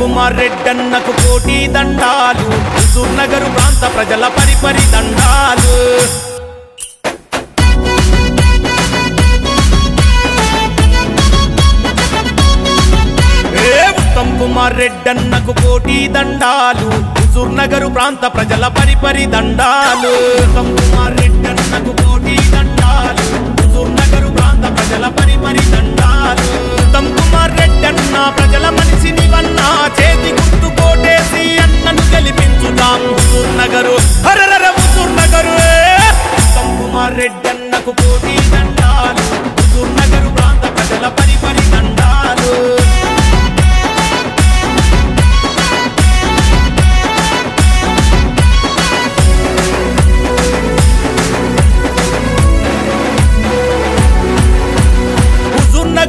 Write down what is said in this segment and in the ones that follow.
కుమార్ రెడ్డన్నకు కోటి దండాలు. హుజూర్ నగరు ప్రాంత ప్రజల పరిపరి దండాలు. ఉత్తమ్ కుమార్ రెడ్డన్నకు కోటి దండాలు. హుజూర్ నగరు ప్రాంత ప్రజల పరిపరి దండాలు. ఉత్తమ్ కుమార్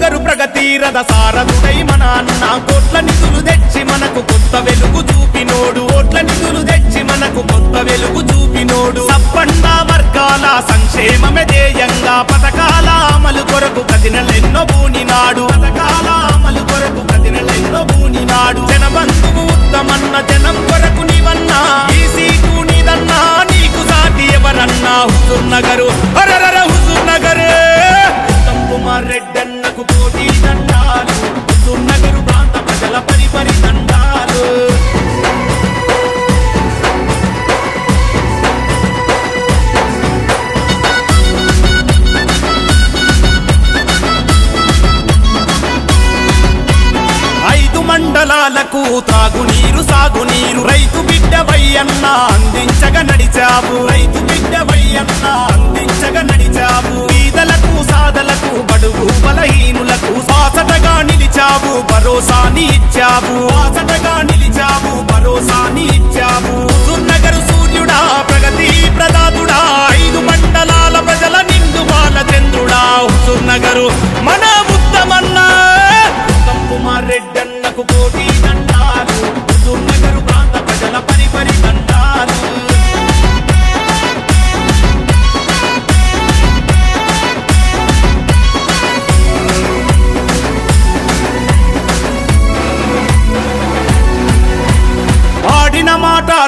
నగరు ప్రగతి రథ సారథుడై మన అన్న కోట్ల నిధులు తెచ్చి మనకు కొత్త వెలుగు చూపినోడు. కోట్ల నిధులు తెచ్చి మనకు కొత్త వెలుగు చూపినోడు. తప్పండ వర్గాల సంక్షేమమే ధ్యేయంగా పథకాల అమలు కొరకు కదినలెన్నో బూనినాడు. పథకాల అమలు కొరకు కదినలెన్నో బూనినాడు. జనబంధువు ఉత్తమన్న జనం కొరకు నీవన్నా. కోటి దండాలు నగరు ప్రాంత ప్రజల పరిపరి దండాలు. ఐదు మండలాలకు తాగునీరు సాగునీరు రైతు బిడ్డ వయ్యన్న అందించగా నడిచావు. నిలిచావు భరోసాని ఇచ్చావు. సాసటగా నిలిచావు భరోసాని ఇచ్చావు. సున్నగరు సూర్యుడా ప్రగతి ప్రదాతుడా. ఐదు మండలాల ప్రజల నిండు బాల చంద్రుడా. మన ఉత్తమన్నా. కుమార్ రెడ్డన్నకు కోటి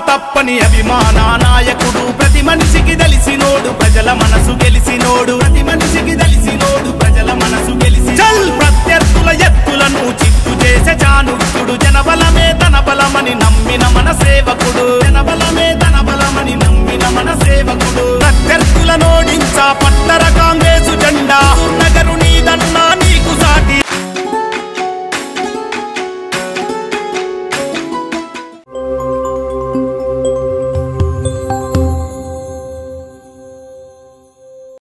తప్పని అభిమాన నాయకుడు ప్రతి మనిషికి తెలిసినోడు ప్రజల మనసు గెలిసినోడు ప్రతి మనిషికి తెలిసినోడు ప్రజల మనసు గెలిసి ప్రత్యర్థుల ఎత్తులను చిత్తు చేసే చానుడు జనబలమే తన బలమని నమ్మిన మన సేవకు